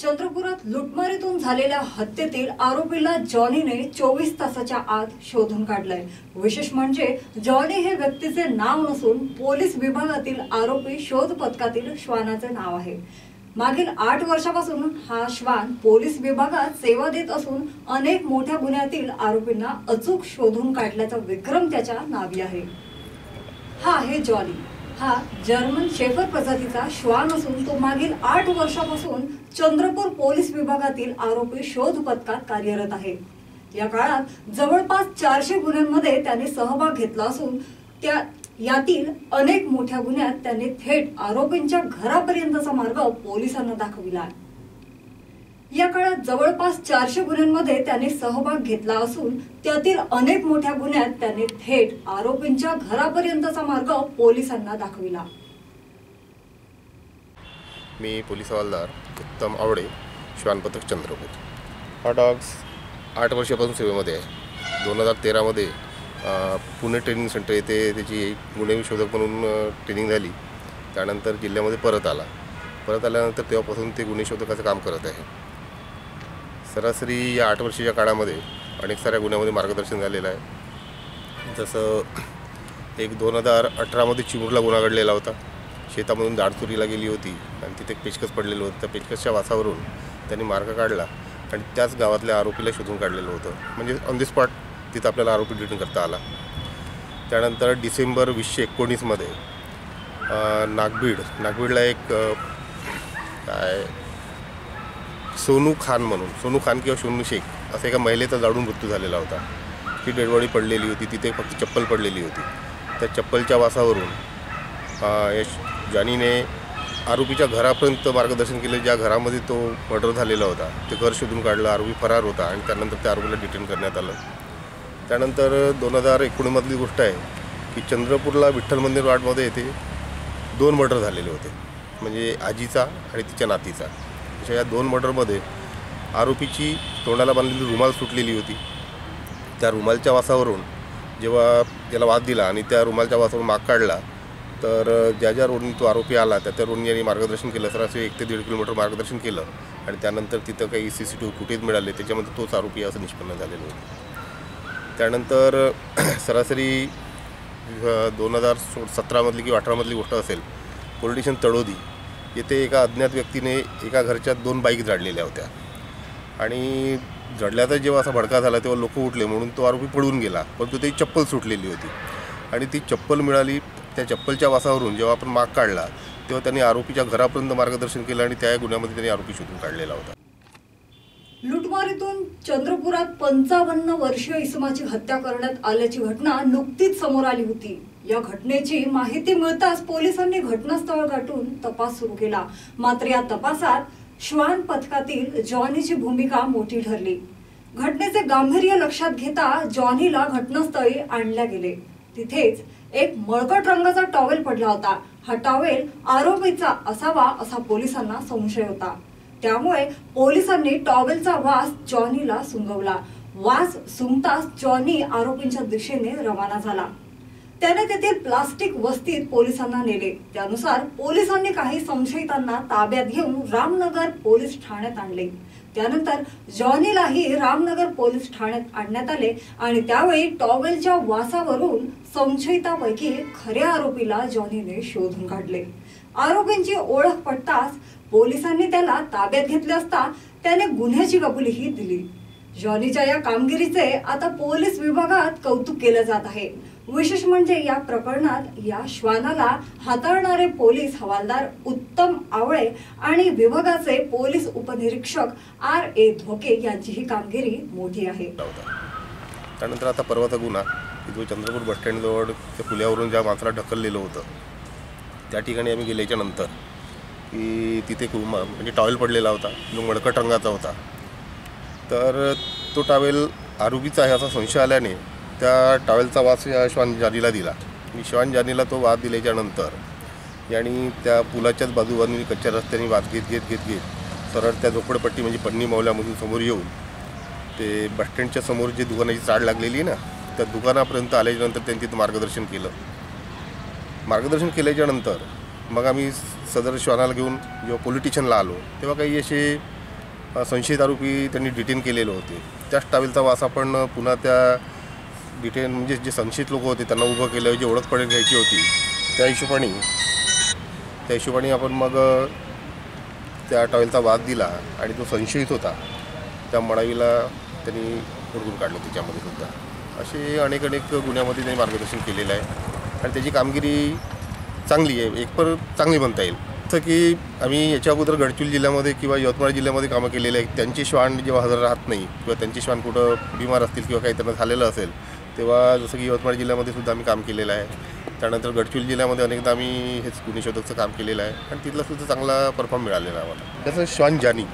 चंद्रपुरात लुटमारीतून झालेल्या हत्येतील आरोपीला जॉनीने चोवीस तासाच्या आत शोधून काढलंय. विशेष म्हणजे जॉनी हे व्यक्तीचे नाव नसून पोलीस विभागातील आरोपी शोध पथकातील श्वानाचे नाव आहे. मागील आठ वर्षापासून हा श्वान पोलीस विभागात सेवा देत असून अनेक मोठ्या गुन्ह्यातील आरोपींना अचूक शोधून काढल्याचा विक्रम त्याच्या नावी आहे. हा आहे जॉनी. हा जर्मन शेफर प्रजातीचा श्वान असून तो मागील आठ वर्षापासून चंद्रपूर पोलीस विभागातील आरोपी शोध पथकात कार्यरत आहे. या काळात जवळपास चारशे गुन्ह्यांमध्ये त्याने सहभाग घेतला असून त्या यातील अनेक मोठ्या गुन्ह्यात त्याने थेट आरोपींच्या घरापर्यंतचा मार्ग पोलिसांना दाखविला आहे. या काळात जवळपास चारशे गुन्ह्यांमध्ये त्याने सहभाग घेतला असून त्यातील अनेक मोठ्या गुन्ह्यात त्याने थेट आरोपींच्या घरापर्यंतचा मार्ग पोलिसांना दाखविला. मी पोलीस हवालदार उत्तम आवडे श्वानपथक चंद्रपूर. हा डॉग्स आठ वर्षापासून सेवेमध्ये आहे. दोन हजार तेरामध्ये पुणे ट्रेनिंग सेंटर येथे त्याची गुन्हे शोधक म्हणून ट्रेनिंग झाली. त्यानंतर जिल्ह्यामध्ये परत आला. परत आल्यानंतर तेव्हापासून ते गुन्हे शोधकाचं काम करत आहे. सरासरी या आठ वर्षाच्या काळामध्ये अनेक साऱ्या गुन्ह्यामध्ये मार्गदर्शन झालेलं आहे. जसं एक दोन हजार अठरामध्ये चिमूरला गुन्हा घडलेला होता. शेतामधून दाडचुरीला गेली होती आणि तिथे एक पेचकस पडलेलं होतं. त्या पेचकसच्या वासावरून त्यांनी मार्ग काढला आणि त्याच गावातल्या आरोपीला शोधून काढलेलं होतं. म्हणजे ऑन द स्पॉट तिथं आपल्याला आरोपी डिटेन करता आला. त्यानंतर डिसेंबर वीसशे एकोणीसमध्ये नागबीड नागबीडला एक काय सोनू खान म्हणून सोनू खान किंवा सोनू शेख असं एका महिलेचा जाडून मृत्यू झालेला होता. ती डेडबॉडी पडलेली होती तिथे फक्त चप्पल पडलेली होती. त्या चप्पलच्या वासावरून यश जानीने आरोपीच्या घरापर्यंत मार्गदर्शन केलं ज्या घरामध्ये तो मर्डर झालेला होता. ते घर शोधून काढलं आरोपी फरार होता आणि त्यानंतर त्या आरोपीला डिटेन करण्यात आलं. त्यानंतर दोन हजार एकोणीमधली गोष्ट आहे की चंद्रपूरला विठ्ठल मंदिर वाटमध्ये येथे दोन मर्डर झालेले होते. म्हणजे आजीचा आणि तिच्या नातीचा. अशा या दोन मर्डरमध्ये आरोपीची तोंडाला बांधलेली रुमाल सुटलेली होती. त्या रुमालच्या वासावरून जेव्हा त्याला वाद दिला आणि त्या रुमालच्या वासावरून माग काढला तर ज्या ज्या रोडनी तो आरोपी आला त्या त्या रोडनी यांनी मार्गदर्शन केलं. सरासरी एक ते दीड किलोमीटर मार्गदर्शन केलं आणि त्यानंतर तिथं काही C C T V footage मिळाले. त्याच्यामध्ये तोच आरोपी असं निष्पन्न झालेलं होतं. त्यानंतर सरासरी दोन हजार सो सतरामधली किंवा अठरामधली गोष्ट असेल पोलीस स्टेशन तळोदी येथे एका अज्ञात व्यक्तीने एका घरच्या दोन बाईक जाडलेल्या होत्या. आणि जडल्याचा जेव्हा असा भडका झाला तेव्हा लोक उठले म्हणून तो आरोपी पळून गेला परंतु त्याची चप्पल सुटलेली होती. आणि ती चप्पल मिळाली त्या चप्पलच्या वासावरून जेव्हा आपण माग काढला तेव्हा त्यांनी आरोपीच्या घरापर्यंत मार्गदर्शन केलं आणि त्या गुन्ह्यामध्ये त्यांनी आरोपी शोधून काढलेला होता. लुटमारीतून चंद्रपुरात पंचावन्न वर्षीय इसमाची हत्या करण्यात आल्याची घटना नुकतीच समोर आली होती. या घटनेची माहिती मिळताच पोलिसांनी घटनास्थळ गाठून तपास सुरू केला. मात्र या तपासात श्वान पथकातील जॉनीची भूमिका मोठी ठरली. घटनेचे गांभीर्य लक्षात घेता जॉनीला घटनास्थळी आणल्या गेले. तिथेच एक मळकट रंगाचा टॉवेल पडला होता. हा टॉवेल आरोपीचा असावा असा पोलिसांना संशय होता. त्यामुळे पोलिसांनी टॉवेलचा वास जॉनीला सुंगवला. वास सुंगताच जॉनी आरोपींच्या दिशेने रवाना झाला. त्याने तेथील प्लास्टिक वस्तीत पोलिसांना नेले. त्यानुसार पोलिसांनी काही संशयितांना ताब्यात घेऊन रामनगर पोलीस ठाण्यात आणले. त्यानंतर जॉनीलाही रामनगर पोलीस ठाण्यात आणण्यात आले आणि त्यावेळी टॉवेलच्या वासावरून संशयितापैकी खऱ्या आरोपीला जॉनीने शोधून काढले. आरोपींची ओळख पडताच पोलिसांनी त्याला ताब्यात घेतले असता त्याने गुन्ह्याची कबुलीही दिली. जॉनीच्या या कामगिरीचे आता पोलीस विभागात कौतुक केलं जात आहे. विशेष म्हणजे या प्रकरणात या श्वानाला हाताळणारे पोलीस हवालदार उत्तम आवळे आणि विभागाचे पोलीस उपनिरीक्षक आर ए धोके यांची ही कामगिरी मोठी आहे. त्यानंतर आता परवाचा गुन्हा. जो चंद्रपूर बसस्टँडजवळ त्या पुल्यावरून ज्या माणसाला ढकललेलं होतं त्या ठिकाणी आम्ही गेल्याच्यानंतर की तिथे एक म्हणजे टॉवेल पडलेला होता जो मडकट रंगाचा होता. तर तो टॉवेल आरोपीचा आहे असा संशय आल्याने त्या टॉवेलचा वास या श्वान जानीला दिला. मी श्वान जानीला तो वाद दिल्याच्यानंतर यांनी त्या पुलाच्याच बाजूबाजूने कच्च्या रस्त्याने वाद घेत घेत घेत घेत सरळ त्या झोपडपट्टी म्हणजे पन्नी मौल्यामधून समोर येऊन ते बसस्टँडच्या समोर जे दुकानाची चाळ लागलेली आहे ना त्या दुकानापर्यंत आल्याच्यानंतर त्यांनी तिथं मार्गदर्शन केलं. मार्गदर्शन केल्याच्यानंतर मग आम्ही सदर श्वानाला घेऊन जेव्हा पोलिटिशियनला आलो तेव्हा काही असे संशयित आरोपी त्यांनी डिटेन केलेले होते. त्याच टावेलचा वास आपण पुन्हा त्या डिटेन म्हणजे जे संशयित लोक होते त्यांना उभं केलं जे ओळख पडेल घ्यायची होती त्या हिशोबाने त्या हिशोबाने आपण मग त्या टॉवेलचा वाद दिला आणि तो संशयित होता. त्या मडावीला त्यांनी उडकून काढलं त्याच्यामध्ये सुद्धा. असे अनेक अनेक गुन्ह्यामध्ये त्यांनी मार्गदर्शन केलेलं आहे. आणि त्याची कामगिरी चांगली आहे. एक पर चांगली म्हणता येईल. जसं की आम्ही याच्या अगोदर गडचिरोली जिल्ह्यामध्ये किंवा यवतमाळ जिल्ह्यामध्ये कामं केलेले आहेत. त्यांची श्वान जेव्हा हजर राहत नाही किंवा त्यांची श्वान कुठं बिमार असतील किंवा काही त्यांना झालेलं असेल तेव्हा जसं की यवतमाळ जिल्ह्यामध्ये सुद्धा आम्ही काम केलेलं आहे. त्यानंतर गडचिरोली जिल्ह्यामध्ये अनेकदा आम्ही हेच गुन्हेशोधकचं काम केलेलं आहे. आणि तिथला सुद्धा चांगला परफॉर्म मिळालेला आहे आम्हाला. त्याचं श्वान जानी